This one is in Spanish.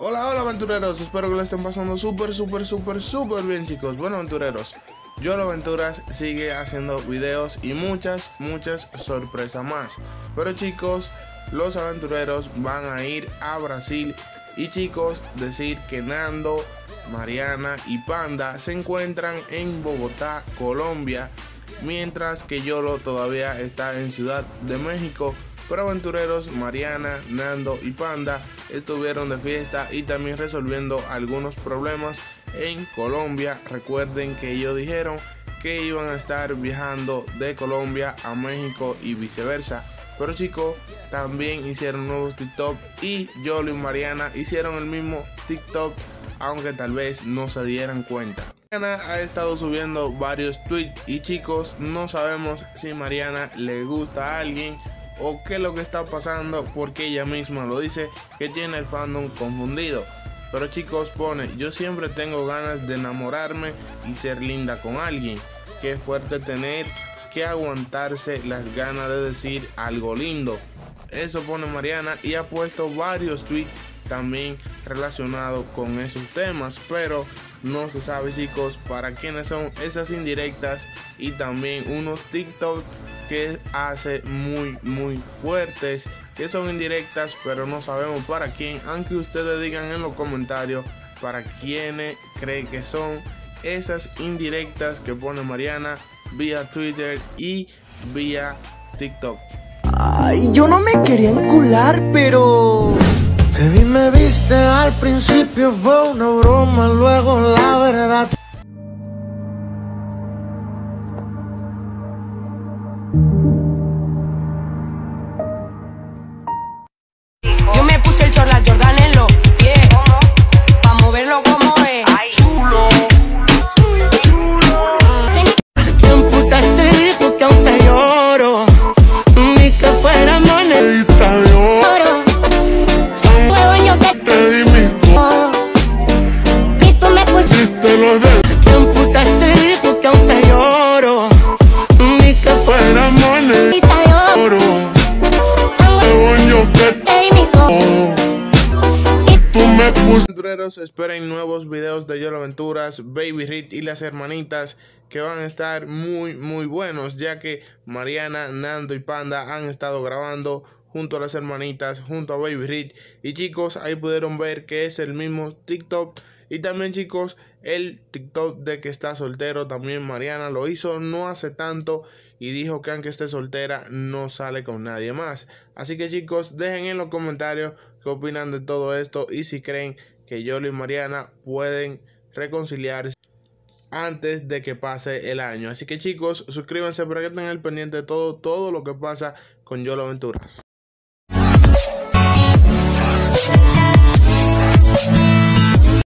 Hola, hola aventureros, espero que lo estén pasando súper, súper, súper, súper bien chicos. Bueno aventureros, Yolo Aventuras sigue haciendo videos y muchas, muchas sorpresas más. Pero chicos, los aventureros van a ir a Brasil y chicos, decir que Nando, Mariana y Panda se encuentran en Bogotá, Colombia, mientras que Yolo todavía está en Ciudad de México pero aventureros Mariana, Nando y Panda estuvieron de fiesta y también resolviendo algunos problemas en Colombia. Recuerden que ellos dijeron que iban a estar viajando de Colombia a México y viceversa. Pero chicos, también hicieron nuevos TikTok y Yolo y Mariana hicieron el mismo TikTok, aunque tal vez no se dieran cuenta. Mariana ha estado subiendo varios tweets y chicos, no sabemos si Mariana le gusta a alguien o qué es lo que está pasando porque ella misma lo dice que tiene el fandom confundido. Pero chicos pone, yo siempre tengo ganas de enamorarme y ser linda con alguien. Qué fuerte tener que aguantarse las ganas de decir algo lindo. Eso pone Mariana y ha puesto varios tweets también relacionados con esos temas. Pero no se sabe chicos para quiénes son esas indirectas y también unos TikTok que hace muy muy fuertes que son indirectas pero no sabemos para quién. Aunque ustedes digan en los comentarios para quiénes creen que son esas indirectas que pone Mariana vía Twitter y vía TikTok. Ay, yo no me quería encular, pero... Te vi, me viste al principio, fue una broma, luego la verdad esperen nuevos videos de Yolo Aventuras, Baby Rit y las hermanitas que van a estar muy muy buenos ya que Mariana, Nando y Panda han estado grabando junto a las hermanitas, junto a Baby Rit y chicos ahí pudieron ver que es el mismo TikTok y también chicos, el TikTok de que está soltero, también Mariana lo hizo no hace tanto y dijo que aunque esté soltera no sale con nadie más. Así que chicos, dejen en los comentarios qué opinan de todo esto y si creen que Yolo y Mariana pueden reconciliarse antes de que pase el año. Así que chicos, suscríbanse para que tengan el pendiente de todo, todo lo que pasa con Yolo Aventuras.